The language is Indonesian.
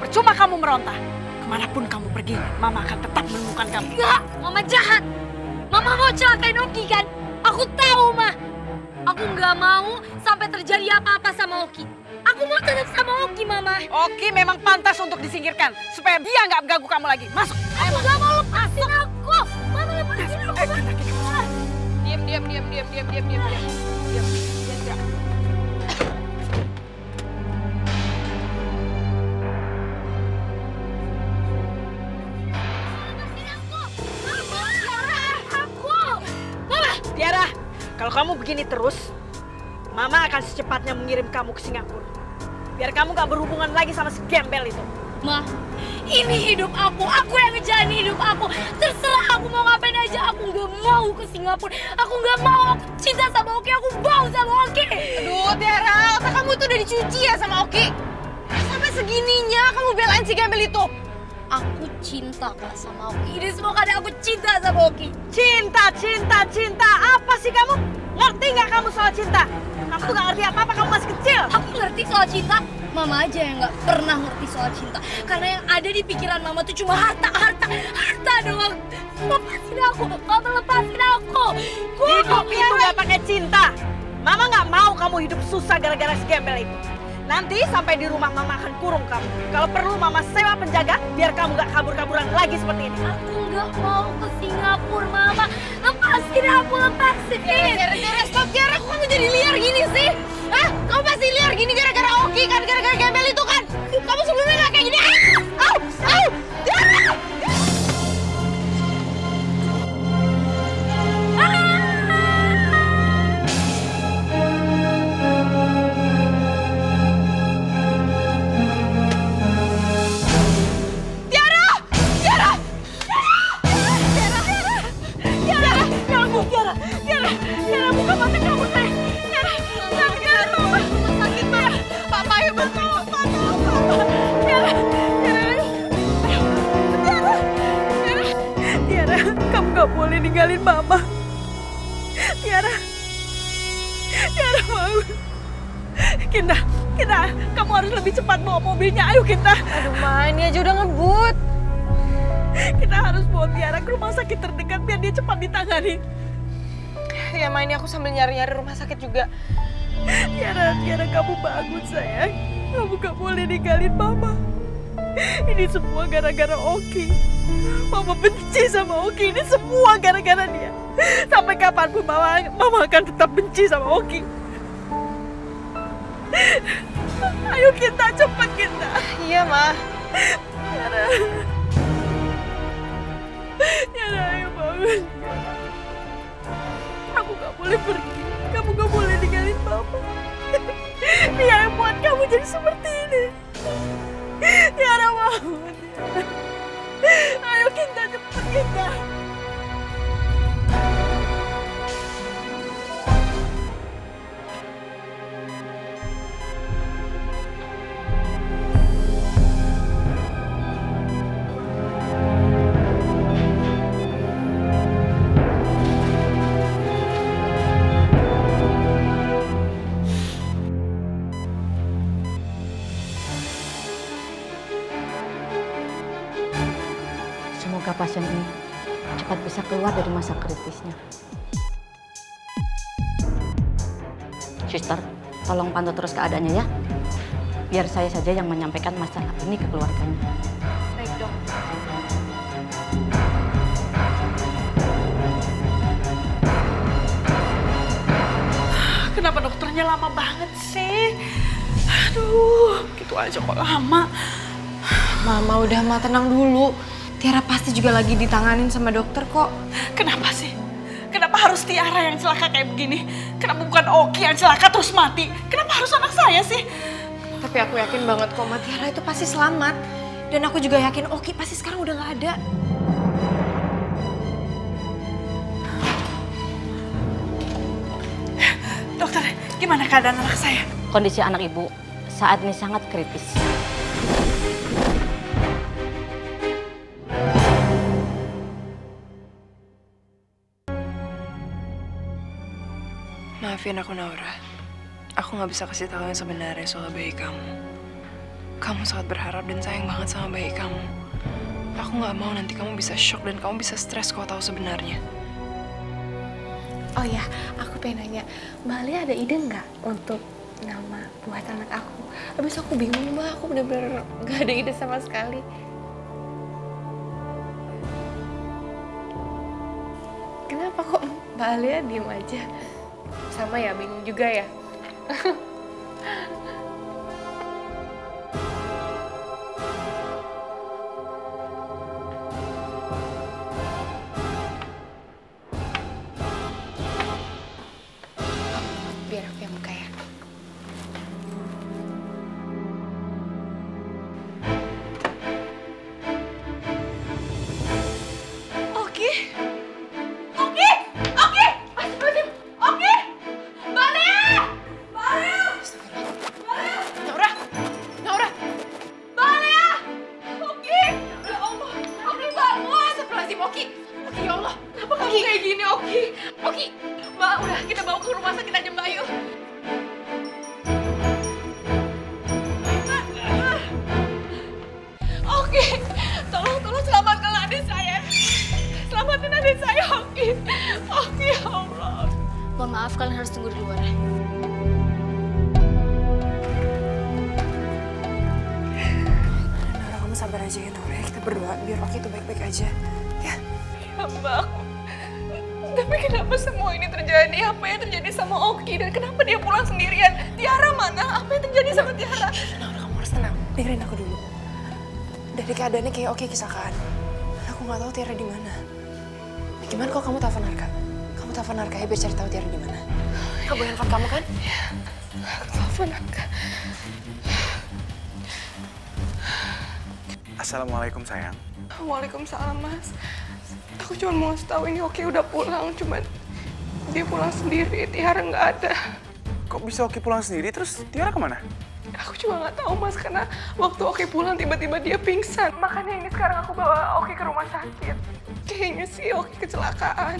Percuma kamu meronta. Ke mana pun kamu pergi, Mama akan tetap menemukan kamu. Enggak, Mama jahat. Mama mau celakain Oki kan? Aku tahu, Ma. Aku nggak mau sampai terjadi apa-apa sama Oki. Aku mau tetap sama Oki, Mama. Oki memang pantas untuk disingkirkan. Supaya dia nggak ganggu kamu lagi. Masuk. Aku nggak mau lepasin aku. Mama lepasin aku. Eh, kita, kita. Diam, diam, diam, diam, diam. Diam, diam, kalau kamu begini terus, Mama akan secepatnya mengirim kamu ke Singapura. Biar kamu gak berhubungan lagi sama si gembel itu. Ma, ini hidup aku. Aku yang ngejalanin hidup aku. Terserah aku mau ngapain aja. Aku nggak mau ke Singapura. Aku nggak mau. Aku cinta sama Oki. Aku mau sama Oki. Aduh, Tiara, otak kamu tuh udah dicuci ya sama Oki. Sampai segininya kamu belain si gembel itu. Aku cinta kak sama Oki. Ini semua karena aku cinta sama Oki. Cinta, cinta, cinta. Apa sih kamu? Ngerti nggak kamu soal cinta? Kamu tuh gak ngerti apa-apa, kamu masih kecil. Aku ngerti soal cinta. Mama aja yang nggak pernah ngerti soal cinta. Karena yang ada di pikiran Mama tuh cuma harta, harta, harta doang. Lepasin aku, Mama lepasin aku. Gua Hidup itu gak pakai cinta. Mama gak mau kamu hidup susah gara-gara si gembel itu. Nanti sampai di rumah Mama akan kurung kamu. Kalau perlu Mama sewa penjaga biar kamu gak kabur-kaburan lagi seperti ini. Aku nggak mau ke Singapura, Mama. Lepasin aku, lepasin. Tiara, Tiara, stop Tiara, kok kamu jadi liar gini sih? Hah? Kamu pasti liar gini gara-gara Oki kan? Boleh ninggalin Mama. Tiara. Tiara, bangun. Kinta, Kinta, kamu harus lebih cepat bawa mobilnya. Ayo, Kinta. Aduh, Ma, ini aja udah ngebut. Kita harus bawa Tiara ke rumah sakit terdekat biar dia cepat ditangani. Ya, Ma, ini aku sambil nyari-nyari rumah sakit juga. Tiara, Tiara kamu bangun sayang. Kamu gak boleh ninggalin Mama. Ini semua gara-gara Oki. Mama benci sama Oki. Ini semua gara-gara dia. Sampai kapan pun Mama, Mama akan tetap benci sama Oki. Ayo kita cepat kita. Iya, Ma. Tiara. Tiara, ayo bangun. Kamu gak boleh pergi. Kamu gak boleh ninggalin Mama. Dia yang buat kamu jadi seperti ini. Tiara bangun. Ayo kita cepat kita. Pasien ini cepat bisa keluar dari masa kritisnya. Suster, tolong pantau terus keadaannya ya. Biar saya saja yang menyampaikan masalah ini ke keluarganya. Baik, dok. Kenapa dokternya lama banget sih? Aduh, gitu aja kok lama. Mama udah Ma tenang dulu. Tiara pasti juga lagi ditanganin sama dokter kok. Kenapa sih? Kenapa harus Tiara yang celaka kayak begini? Kenapa bukan Oki yang celaka terus mati? Kenapa harus anak saya sih? Tapi aku yakin banget kok Ma Tiara itu pasti selamat. Dan aku juga yakin Oki pasti sekarang udah gak ada. Dokter, gimana keadaan anak saya? Kondisi anak ibu saat ini sangat kritis. Maafin aku Naura. Aku nggak bisa kasih tahu yang sebenarnya soal bayi kamu. kamu sangat berharap dan sayang banget sama bayi kamu. Aku nggak mau nanti kamu bisa shock dan kamu bisa stres kalau tahu sebenarnya. Oh ya, aku pengen nanya, Mbak Ali ada ide nggak untuk nama buat anak aku? Habis aku bingung Mbak, aku bener-bener nggak ada ide sama sekali. Kenapa kok Mbak Alia diem aja? Sama ya, bingung juga ya? Biar aku yang buka ya. Udah kita bawa ke rumah sakit aja Mbak yuk. Oke, tolong tolong selamatkan adik saya. Selamatin adik saya, Oki. Oki, ya Allah. Mohon maaf, kalian harus tunggu di luar. Naura kamu sabar aja ya Naura. Kita berdoa biar Oki itu baik-baik aja. Ya. Ya Mbak, tapi kenapa semua ini terjadi? Sama Oki dan kenapa dia pulang sendirian? Tiara mana? Apa yang terjadi sama Tiara? Naura kamu harus tenang. Dengerin aku dulu. Dari keadaannya kayak Oki kisahkan. Aku nggak tahu Tiara di mana. Gimana kalau kamu telepon Arka? Kamu telepon Arka ya biar cari tahu Tiara di mana. Kamu handphone kamu kan? Telepon Angga. Assalamualaikum sayang. Waalaikumsalam Mas. Aku cuma mau ngasih tahu ini Oki udah pulang, cuman dia pulang sendiri, Tiara nggak ada. Kok bisa Oki pulang sendiri terus Tiara ke mana? Aku juga nggak tahu Mas karena waktu Oki pulang tiba-tiba dia pingsan. Makanya ini sekarang aku bawa Oki ke rumah sakit. Kayaknya sih Oki kecelakaan.